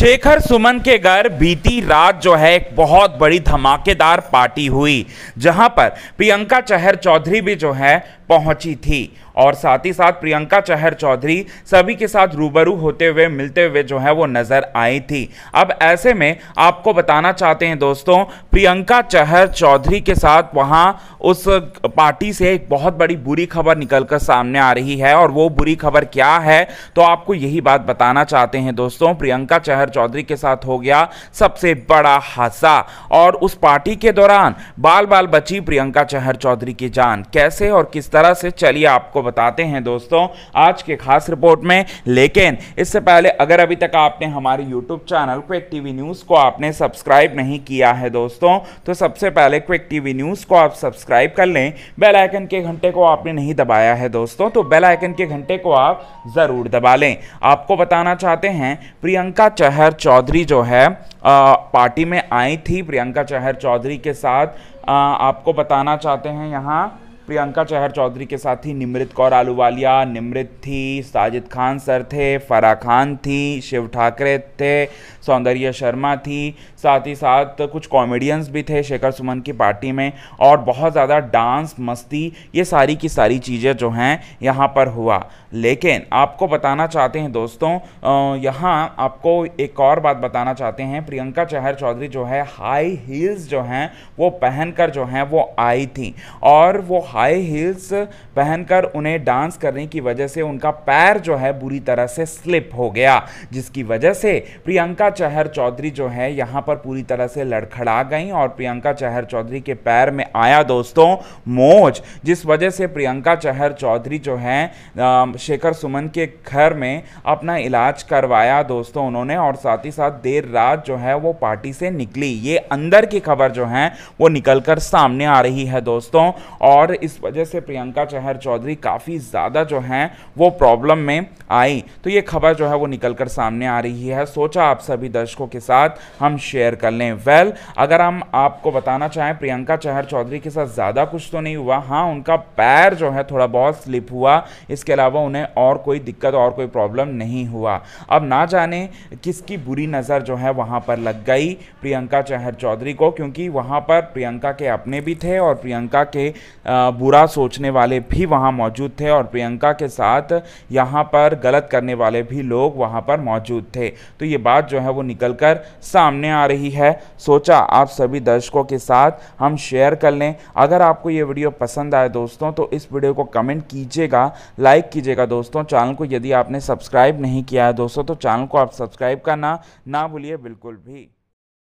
शेखर सुमन के घर बीती रात जो है एक बहुत बड़ी धमाकेदार पार्टी हुई, जहाँ पर प्रियंका चहर चौधरी भी जो है पहुँची थी। और साथ ही साथ प्रियंका चहर चौधरी सभी के साथ रूबरू होते हुए, मिलते हुए जो है वो नज़र आई थी। अब ऐसे में आपको बताना चाहते हैं दोस्तों, प्रियंका चहर चौधरी के साथ वहाँ उस पार्टी से एक बहुत बड़ी बुरी खबर निकलकर सामने आ रही है। और वो बुरी खबर क्या है तो आपको यही बात बताना चाहते हैं दोस्तों। प्रियंका चहर चौधरी के साथ हो गया सबसे बड़ा हादसा। और उस पार्टी के दौरान बाल बाल बची प्रियंका चहर चौधरी की जान। कैसे और किस तरह से चलिए आपको बताते हैं दोस्तों आज के खास रिपोर्ट में। लेकिन इससे पहले अगर अभी तक आपने हमारे YouTube channel quick TV news को आपने सब्सक्राइब नहीं किया है दोस्तों तो सबसे पहले क्विक टीवी न्यूज़ को आप सब्सक्राइब कर लें। बेल आइकन के घंटे को आपने नहीं दबाया है दोस्तों तो बेल आइकन के घंटे को आप ज़रूर दबा लें। आपको बताना चाहते हैं प्रियंका चहर चौधरी जो है आ, पार्टी में आई थी। प्रियंका चहर चौधरी के साथ आ, आपको बताना चाहते हैं यहाँ प्रियंका चहर चौधरी के साथ ही निमृत कौर आलूवालिया, निमृत थी साजिद खान सर थे फरा खान थी, शिव ठाकरे थे, सौंदर्य शर्मा थी, साथ ही साथ कुछ कॉमेडियंस भी थे शेखर सुमन की पार्टी में और बहुत ज़्यादा डांस मस्ती, ये सारी की सारी चीज़ें जो हैं यहाँ पर हुआ। लेकिन आपको बताना चाहते हैं दोस्तों यहाँ आपको एक और बात बताना चाहते हैं। प्रियंका चहर चौधरी जो है हाई हील्स जो हैं, वो पहनकर जो हैं, वो आई थी और वो हाई हील्स पहनकर उन्हें डांस करने की वजह से उनका पैर जो है बुरी तरह से स्लिप हो गया, जिसकी वजह से प्रियंका चहर चौधरी जो है, यहाँ पर पूरी तरह से लड़खड़ा गई और प्रियंका चहर चौधरी के पैर में आया दोस्तों मोज, जिस वजह से प्रियंका चहर चौधरी जो है शेखर सुमन के घर में अपना इलाज करवाया दोस्तों उन्होंने और साथ ही साथ देर रात जो है वो पार्टी से निकली। ये अंदर की खबर जो है, वो निकलकर सामने आ रही है दोस्तों और इस वजह से प्रियंका चहर चौधरी काफ़ी ज़्यादा जो हैं वो प्रॉब्लम में आई। तो ये खबर जो है वो निकल कर सामने आ रही है। सोचा आप सभी दर्शकों के साथ हम शेयर कर लें। वेल अगर हम आपको बताना चाहें, प्रियंका चहर चौधरी के साथ ज़्यादा कुछ तो नहीं हुआ। हाँ उनका पैर जो है थोड़ा बहुत स्लिप हुआ। इसके अलावा उन्हें और कोई दिक्कत और कोई प्रॉब्लम नहीं हुआ। अब ना जाने किसकी बुरी नज़र जो है वहाँ पर लग गई प्रियंका चहर चौधरी को, क्योंकि वहाँ पर प्रियंका के अपने भी थे और प्रियंका के बुरा सोचने वाले भी वहाँ मौजूद थे। और प्रियंका के साथ यहाँ पर गलत करने वाले भी लोग वहाँ पर मौजूद थे। तो ये बात जो है वो निकल कर सामने आ रही है। सोचा आप सभी दर्शकों के साथ हम शेयर कर लें। अगर आपको ये वीडियो पसंद आए दोस्तों तो इस वीडियो को कमेंट कीजिएगा लाइक कीजिएगा दोस्तों। चैनल को यदि आपने सब्सक्राइब नहीं किया है दोस्तों तो चैनल को आप सब्सक्राइब करना ना भूलिए, बिल्कुल भी।